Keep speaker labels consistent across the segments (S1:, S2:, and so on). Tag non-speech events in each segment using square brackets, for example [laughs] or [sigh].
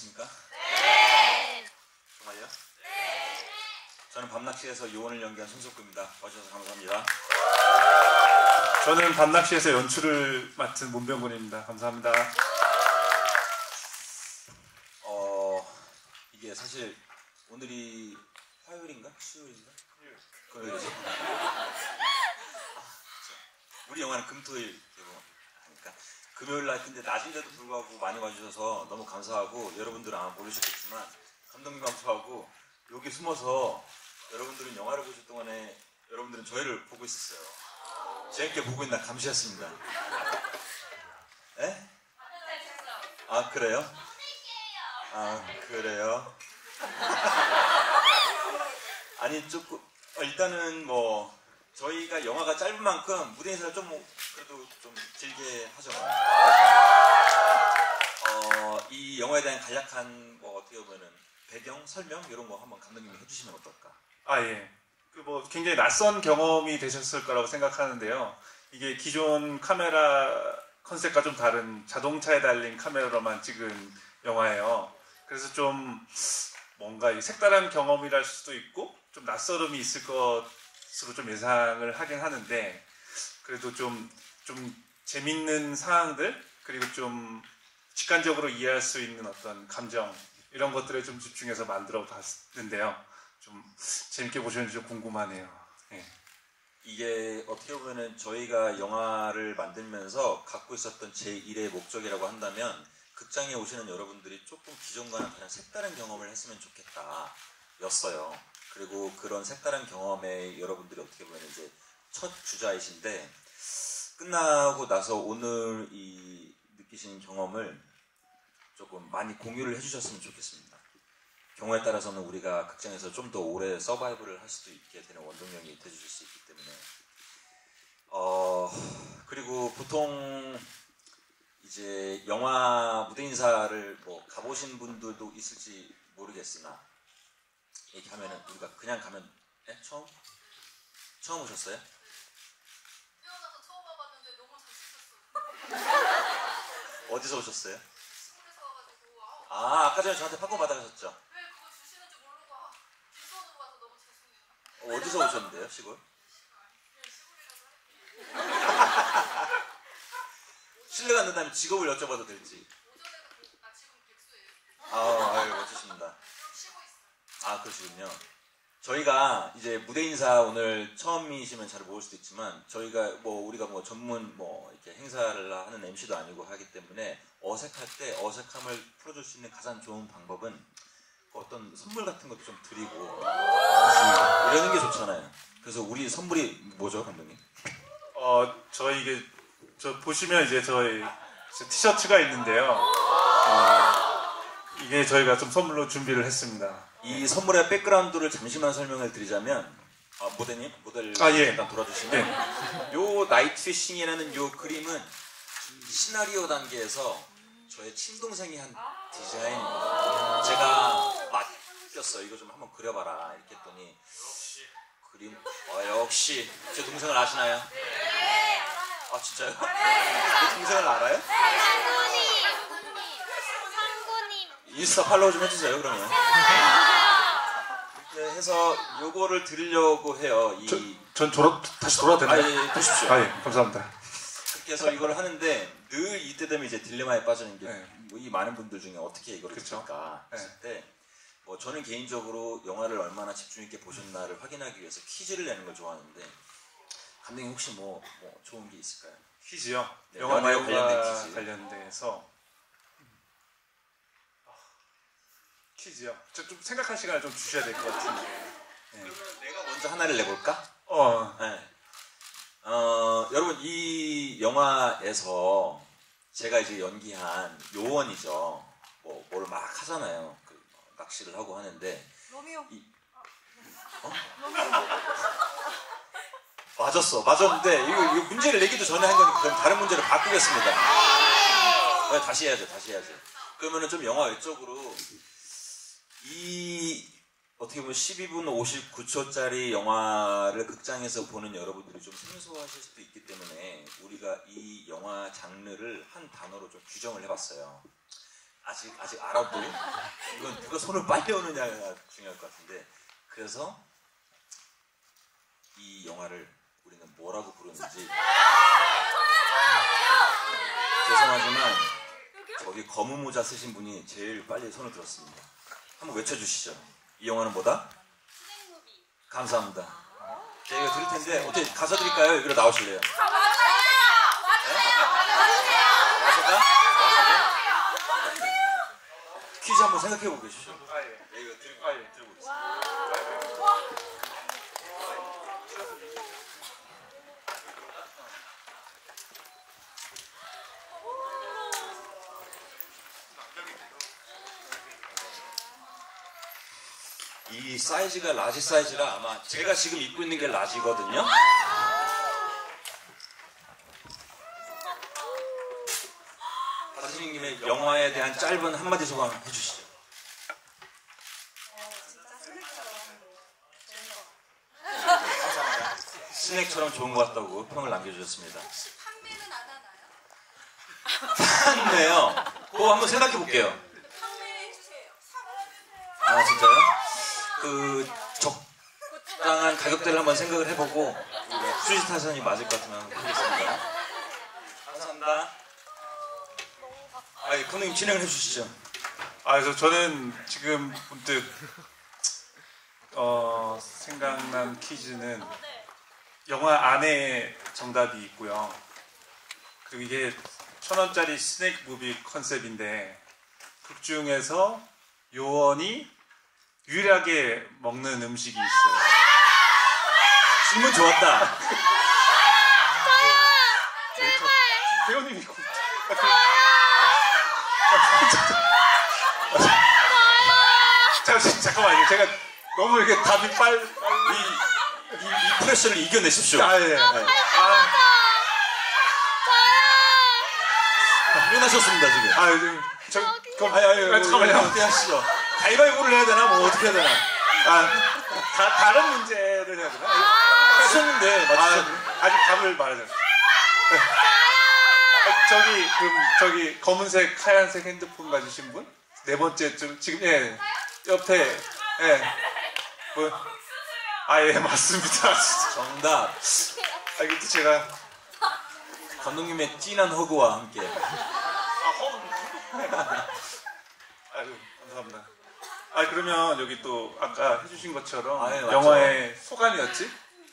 S1: 오셨습니까? 네. 정말요? 네. 저는 밤낚시에서 요원을 연기한 손석구입니다. 와주셔서 감사합니다.
S2: 저는 밤낚시에서 연출을 맡은 문병군입니다. 감사합니다.
S1: 어 이게 사실 오늘이 화요일인가? 수요일인가? 금요일이죠. 아, 그렇죠. 우리 영화는 금토일 개봉하니까 금요일 날 근데 낮인데도 불구하고 많이 와주셔서 너무 감사하고 여러분들은 아마 모르셨겠지만 감독님 감사하고 여기 숨어서 여러분들은 영화를 보실 동안에 여러분들은 저희를 보고 있었어요. 재밌게 보고 있나 감시했습니다. 에? 아 그래요? 아 그래요? 아니 조금 어, 일단은 뭐 저희가 영화가 짧은 만큼 무대 인사를 좀 그래도 좀 길게 하죠. 어, 이 영화에 대한 간략한 뭐 어떻게 보면은 배경 설명 이런 거 한번 감독님이 해주시면 어떨까?
S2: 아 예. 그 뭐 굉장히 낯선 경험이 되셨을 거라고 생각하는데요. 이게 기존 카메라 컨셉과 좀 다른 자동차에 달린 카메라로만 찍은 영화예요. 그래서 좀 뭔가 이 색다른 경험이랄 수도 있고 좀 낯설음이 있을 것으로 좀 예상을 하긴 하는데 그래도 좀 좀 재밌는 상황들 그리고 좀 직관적으로 이해할 수 있는 어떤 감정 이런 것들에 좀 집중해서 만들어 봤는데요. 좀 재밌게 보셨는지 좀 궁금하네요. 예.
S1: 이게 어떻게 보면은 저희가 영화를 만들면서 갖고 있었던 제1의 목적이라고 한다면 극장에 오시는 여러분들이 조금 기존과는 그냥 색다른 경험을 했으면 좋겠다 였어요. 그리고 그런 색다른 경험에 여러분들이 어떻게 보면 이제 첫 주자이신데 끝나고 나서 오늘 이 느끼신 경험을 조금 많이 공유를 해주셨으면 좋겠습니다. 경우에 따라서는 우리가 극장에서 좀 더 오래 서바이벌을 할 수도 있게 되는 원동력이 돼주실 수 있기 때문에 어 그리고 보통 이제 영화 무대 인사를 뭐 가보신 분들도 있을지 모르겠으나 얘기하면은 우리가 그냥 가면 예? 처음 처음 오셨어요?
S3: 태어나서 처음 와봤는데 너무 잘생겼 어.
S1: 어디서 오셨어요?
S3: 아
S1: 아까 전에 저한테 팝콘 받아가셨죠?
S3: 왜 그거 주시는지 모르고 아, 빈손으로 와서 너무 죄송해요.
S1: 어, 어디서 오셨는데요 시골?
S3: 네,
S1: 실례가 안 된다면 직업을 여쭤봐도 될지
S3: 오전에 아 지금 백수예요.
S1: 아 아유 멋지십니다
S3: 있어요.
S1: 아 그러시군요. 저희가 이제 무대 인사 오늘 처음이시면 잘 모를 수도 있지만 저희가 뭐 우리가 뭐 전문 뭐 이렇게 행사를 하는 MC도 아니고 하기 때문에 어색할 때 어색함을 풀어줄 수 있는 가장 좋은 방법은 그 어떤 선물 같은 것도 좀 드리고 이러는 게 좋잖아요. 그래서 우리 선물이 뭐죠 감독님?
S2: 어, 저희 이게 저 보시면 이제 저희 저 티셔츠가 있는데요. 어, 이게 저희가 좀 선물로 준비를 했습니다.
S1: 이 선물의 백그라운드를 잠시만 설명을 드리자면 아, 모델님 모델
S2: 아, 예.
S1: 잠깐 돌아주시면 요 나이트피싱이라는 요 그림은 시나리오 단계에서 저의 친동생이 한 디자인입니다. 제가 맡겼어요. 이거 좀 한번 그려봐라 이렇게 했더니 그림 어, 역시 제 동생을 아시나요? 네아 진짜요? 제 동생을 알아요?
S4: 상군이
S1: 인스타 팔로우 좀 해주세요 그러면 이렇게 해서 요거를 드리려고 해요 이
S2: 저, 전 돌아, 다시 돌아도
S1: 아,
S2: 되나요?
S1: 예, 예, 보십시오.
S2: 아, 예, 감사합니다.
S1: 그렇게 해서 이걸 하는데 늘 이때 되면 이제 딜레마에 빠지는 게이
S2: 네.
S1: 많은 분들 중에 어떻게 이걸. 했을까
S2: 네.
S1: 했을 때 뭐 저는 개인적으로 영화를 얼마나 집중 있게 보셨나를 확인하기 위해서 퀴즈를 내는 걸 좋아하는데 감독님 혹시 뭐, 뭐 좋은 게 있을까요?
S2: 퀴즈요.
S1: 네,
S2: 영화
S1: 영화에
S2: 내용과
S1: 관련된 퀴즈.
S2: 관련돼서 아, 퀴즈요. 저 좀 생각할 시간을 좀 주셔야 될 것 같은데.
S1: 그러면 내가 먼저 하나를 내볼까?
S2: 어,
S1: 네. 어, 여러분 이 영화에서 제가 이제 연기한 요원이죠. 뭐뭘막 하잖아요. 그 낚시를 하고 하는데
S3: 로미오.
S1: 이- 어? [laughs] 맞았어. 맞았는데 이거, 이거 문제를 내기도 전에 한 거니까 그럼 다른 문제를 바꾸겠습니다. 네, 다시 해야죠. 다시 해야죠. 그러면은 좀 영화 외적으로 이 어떻게 보면 12분 59초짜리 영화를 극장에서 보는 여러분들이 좀 생소하실 수도 있기 때문에 우리가 이 영화 장르를 한 단어로 좀 규정을 해봤어요. 아직 아직 알아도 이건 누가 손을 빨리 오느냐가 중요할 것 같은데 그래서 이 영화를 우리는 뭐라고 부르는지 죄송하지만 저기 검은 모자 쓰신 분이 제일 빨리 손을 들었습니다. 한번 외쳐주시죠. 이 영화는 뭐다? 감사합니다. 제가 드릴 텐데 어떻게 가사 드릴까요? 여기로 나오실래요? 와서가? 와서가? 퀴즈 한번 생각해 보고 계시죠.
S2: 아 예.
S1: 네, 이거 들고,
S2: 아 예.
S1: 들고 있어요. 이 사이즈가 라지 사이즈라 아마 제가 지금 입고 있는 게 라지거든요. 김에 영화에 대한 짧은 한마디 소감 해주시죠. 스낵처럼 좋은 것 같다고 평을 남겨주셨습니다.
S3: 판매는 안 하나요?
S1: 판매요. 그거 한번 생각해 볼게요.
S3: 판매해 주세요.
S1: 아 진짜요? 그 적당한 가격대를 한번 생각을 해보고 수지 타산이 맞을 것 같으면 하겠습니다. 감사합니다. 아이 감독님 진행을 해주시죠.
S2: 아, 그래서 저는 지금 문득 어, 생각난 퀴즈는 영화 안에 정답이 있고요. 그리고 이게 천 원짜리 스낵 무비 컨셉인데 극 중에서 요원이 유일하게 먹는 음식이 있어요.
S1: 질문 좋았다.
S2: 네, 저- 배우님이 고- 잠시 잠깐만요. 제가 너무 이렇게 답이 빨 빨리
S1: 이, 이, 이 프레셔를 이겨내십시오.
S2: 아 예.
S1: 네.
S2: 아,
S1: 일어나셨습니다 지금.
S2: 아 요즘 저 그럼
S1: 아니 아니
S2: 아, 잠깐만요.
S1: 어떻게 하시죠? 가위바위보를 해야 되나 뭐 어떻게 해야 되나?
S2: 아, 다, 다른 문제를 해야 되나?
S1: 하셨는데
S2: 아,
S1: 맞추셨.
S2: 아직 답을 말하자. 아, 저기 그럼 저기 검은색 하얀색 핸드폰 가지신 분? 네 번째 좀 지금 예 옆에 예 뭐 아 예 맞습니다. [laughs]
S1: 정답.
S2: 아 이것도 제가
S1: 감독님의 진한 허그와 함께.
S2: 아, 허. 아유, 감사합니다. 아, 그러면 여기 또 아까 해주신 것처럼
S1: 아, 예, 맞죠.
S2: 영화의 소감이었지?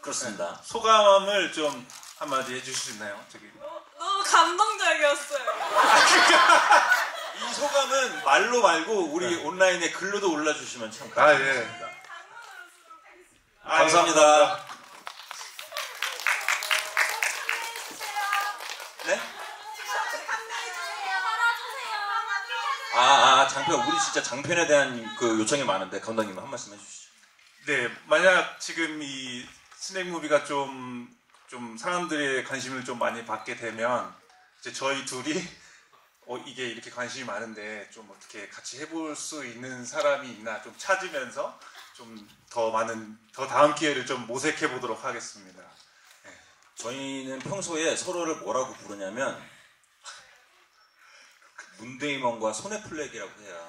S1: 그렇습니다.
S2: 소감을 좀 한마디 해주실 수 있나요? 저기.
S3: 너무 감동적이었어요. [laughs]
S1: 이 소감은 말로 말고 우리 온라인에 글로도 올라주시면 참
S2: 아, 예. 아,
S1: 감사합니다. 네? 아, 아, 장편. 우리 진짜 장편에 대한 그 요청이 많은데 감독님 한 말씀 해주시죠.
S2: 네, 만약 지금 이 스낵 무비가 좀, 좀 사람들의 관심을 좀 많이 받게 되면 이제 저희 둘이 [laughs] 어, 이게 이렇게 관심이 많은데 좀 어떻게 같이 해볼 수 있는 사람이 있나 좀 찾으면서 좀 더 많은, 더 다음 기회를 좀 모색해 보도록 하겠습니다.
S1: 저희는 평소에 서로를 뭐라고 부르냐면 문데이먼과 소네플렉이라고 해요.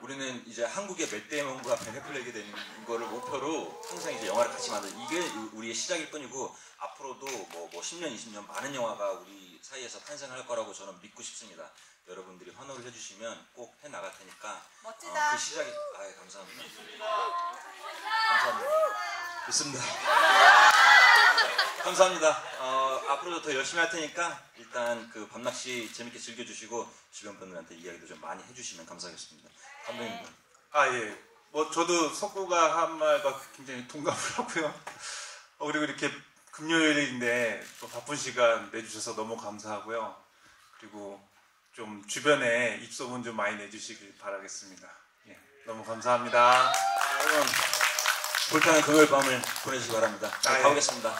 S1: 우리는 이제 한국의 맷데이먼과 베네플렉이 되는 거를 목표로 항상 이제 영화를 같이 만들. 이게 우리의 시작일 뿐이고 앞으로도 뭐, 뭐 10년, 20년 많은 영화가 우리 사이에서 탄생할 거라고 저는 믿고 싶습니다. 여러분들이 환호를 해주시면 꼭 해 나갈 테니까
S3: 멋지다.
S1: 어, 그 시작이 아 감사합니다. 감사합니다. 믿습니다. 감사합니다. 어, 앞으로도 더 열심히 할 테니까 일단 그 밤낚시 재밌게 즐겨주시고 주변 분들한테 이야기도 좀 많이 해주시면 감사하겠습니다. 감독님.
S2: 아, 예. 뭐, 저도 석구가 한 말과 굉장히 동감을 [laughs] 하고요. 어, 그리고 이렇게 금요일인데 또 바쁜 시간 내주셔서 너무 감사하고요. 그리고 좀 주변에 입소문 좀 많이 내주시길 바라겠습니다. 예. 너무 감사합니다.
S1: 여러분 불타는 금요일 밤을 보내시기 바랍니다.
S2: 아, 예.
S1: 가보겠습니다.